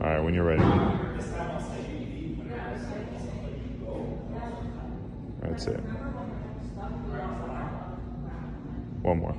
All right, when you're ready. That's it. One more.